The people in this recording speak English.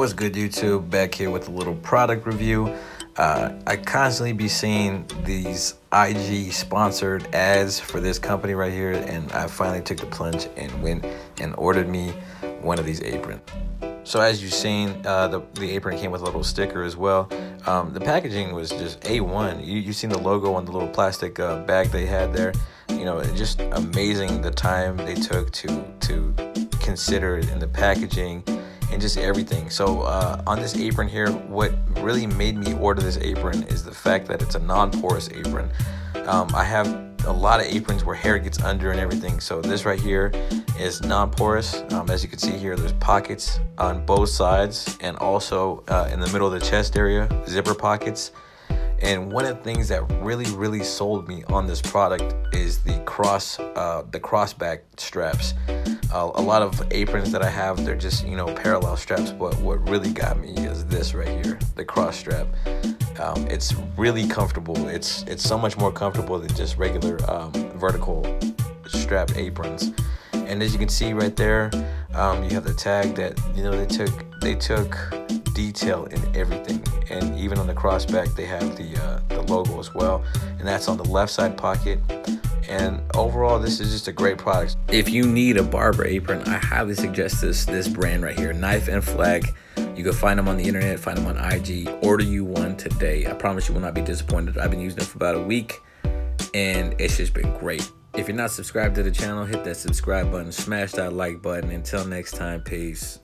What's good, YouTube? Back here with a little product review. Uh, I constantly be seeing these IG sponsored ads for this company right here, and I finally took the plunge and went and ordered me one of these aprons. So as you've seen, uh, the, the apron came with a little sticker as well. Um, the packaging was just A1. You, you've seen the logo on the little plastic uh, bag they had there. You know, just amazing the time they took to to consider it in the packaging and just everything. So uh, on this apron here, what really made me order this apron is the fact that it's a non-porous apron. Um, I have a lot of aprons where hair gets under and everything. So this right here is non-porous. Um, as you can see here, there's pockets on both sides and also uh, in the middle of the chest area, zipper pockets. And one of the things that really, really sold me on this product is the cross, uh, the crossback straps. Uh, a lot of aprons that I have, they're just you know parallel straps. But what really got me is this right here, the cross strap. Um, it's really comfortable. It's it's so much more comfortable than just regular um, vertical strap aprons. And as you can see right there, um, you have the tag that you know they took they took detail in everything and even on the crossback they have the uh, the logo as well and that's on the left side pocket and overall this is just a great product. If you need a barber apron i highly suggest this this brand right here knife and flag. You can find them on the internet find them on ig order you one today. I promise you will not be disappointed. I've been using them for about a week and it's just been great. If you're not subscribed to the channel hit that subscribe button smash that like button until next time peace